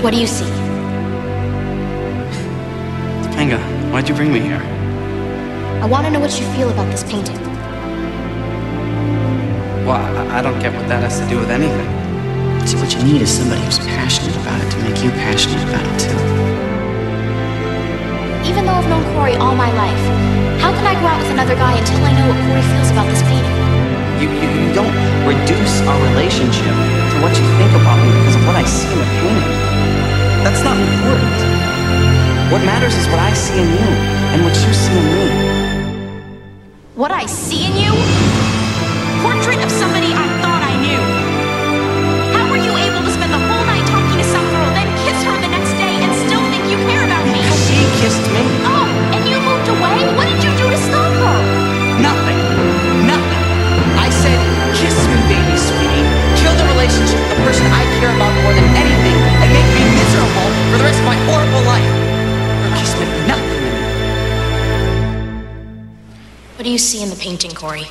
What do you see? Topanga, why'd you bring me here? I want to know what you feel about this painting. Well, I, I don't get what that has to do with anything. See, what you need is somebody who's passionate about it to make you passionate about it too. Even though I've known Cory all my life, how can I go out with another guy until I know what Cory feels about this painting? You, you, you don't reduce our relationship to what you think about me because of what I see in the painting. That's not important. What matters is what I see in you and what you see in me. What I see in you? What do you see in the painting, Cory?